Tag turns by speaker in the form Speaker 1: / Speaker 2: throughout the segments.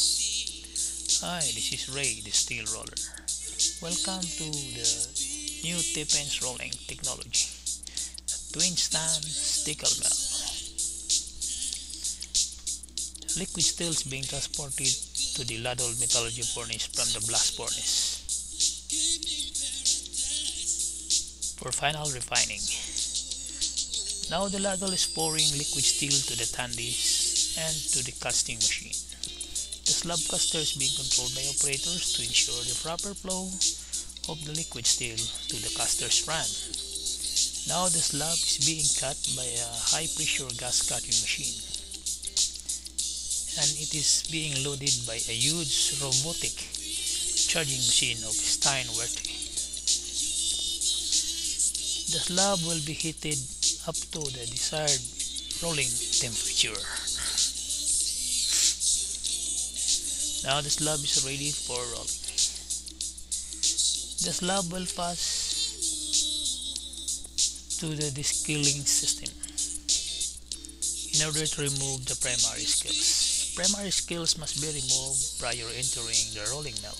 Speaker 1: Hi, this is Ray, the steel roller. Welcome to the new Tippins rolling technology, twin stand Steckel mill. Liquid steel is being transported to the ladle metallurgy furnace from the blast furnace for final refining. Now the ladle is pouring liquid steel to the tundish and to the casting machine. The slab caster is being controlled by operators to ensure the proper flow of the liquid steel to the caster's run. Now the slab is being cut by a high pressure gas cutting machine and it is being loaded by a huge robotic charging machine of Steinwerte. The slab will be heated up to the desired rolling temperature. Now the slab is ready for rolling. The slab will pass to the descaling system in order to remove the primary scales. Primary scales must be removed prior entering the rolling mill.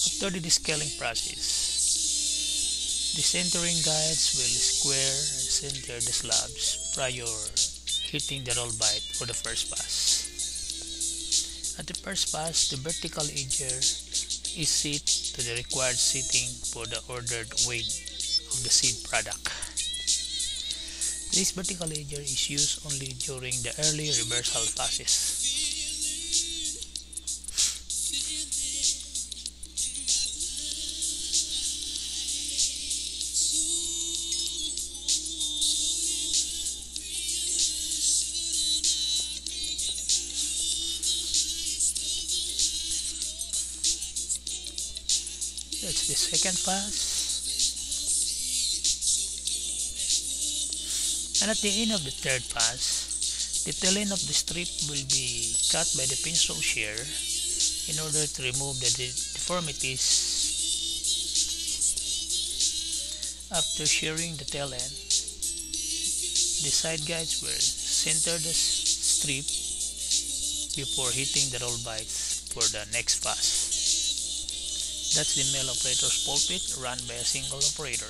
Speaker 1: After the descaling process, the centering guides will square and center the slabs prior hitting the roll bite for the first pass. At the first pass, the vertical edger is set to the required setting for the ordered weight of the seed product. This vertical edger is used only during the early reversal phases. That's the second pass. And at the end of the third pass, the tail end of the strip will be cut by the pinch roll shear in order to remove the de- deformities. After shearing the tail end, the side guides will center the strip before hitting the roll bites for the next pass. That's the male operator's pulpit run by a single operator.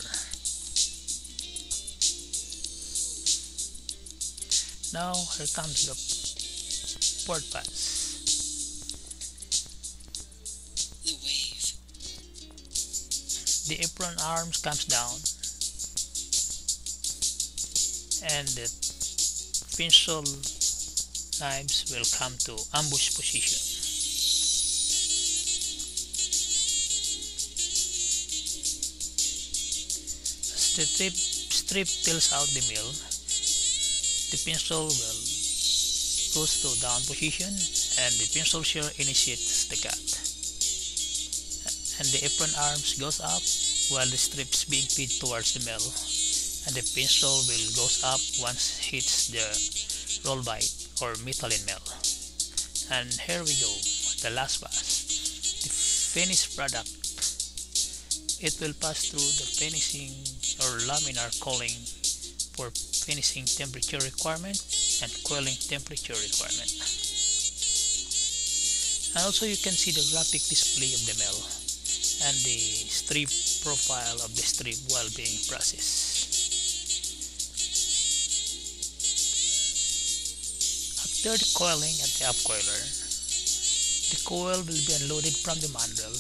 Speaker 1: Now here comes the port pass.
Speaker 2: The wave.
Speaker 1: The apron arms comes down and the pinch roll knives will come to ambush position. The strip, strip out the mill, the pinch roll will goes to down position and the pinch roll shear initiates the cut. And the apron arms goes up while the strips being fed towards the mill and the pinch roll will goes up once hits the roll bite or methylene mill. And here we go, the last pass. The finished product. It will pass through the finishing or laminar cooling for finishing temperature requirement and cooling temperature requirement. And also you can see the graphic display of the mill and the strip profile of the strip while being processed. After the coiling at the upcoiler, the coil will be unloaded from the mandrel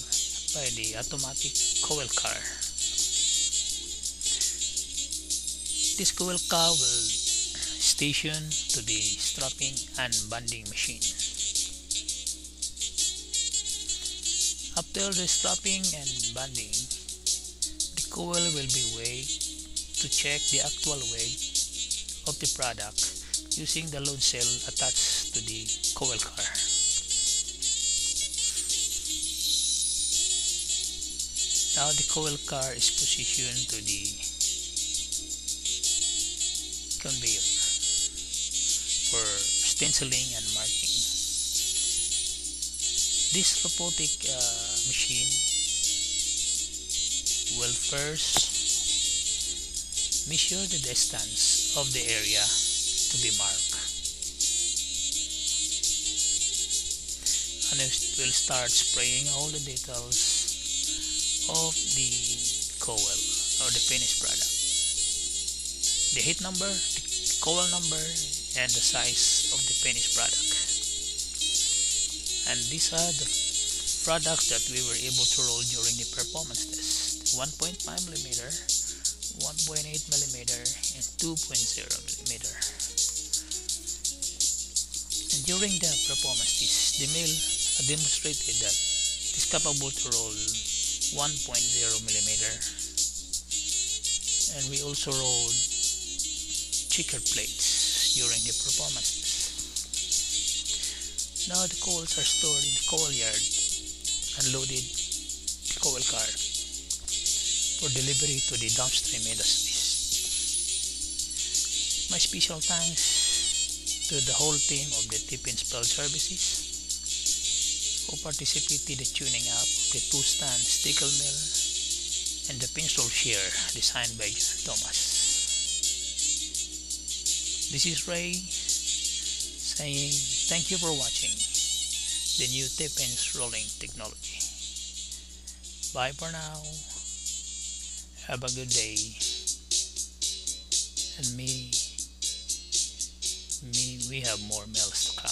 Speaker 1: by the automatic coil car. This coil car will station to the strapping and bonding machine. After the strapping and bonding, the coil will be weighed to check the actual weight of the product using the load cell attached to the coil car. Now the coil car is positioned to the conveyor for stenciling and marking. This robotic uh, machine will first measure the distance of the area to be marked. And it will start spraying all the details of the coil or the finished product. The heat number, the coil number, and the size of the finished product. And these are the products that we were able to roll during the performance test 1.5 millimeter 1.8 millimeter and 2.0 millimeter and during the performance test the mill demonstrated that it is capable to roll 1.0 millimeter. And we also rolled checker plates during the performance. Now the coils are stored in the coil yard unloaded coil car for delivery to the downstream industries. My special thanks to the whole team of the Tip and Spell Services who participated in the tuning up of the two-stand Steckel mill and the pinch roll shear designed by John Thomas. This is Ray saying thank you for watching the new Tippins rolling technology. Bye for now. Have a good day. And me, me, we have more mails to come.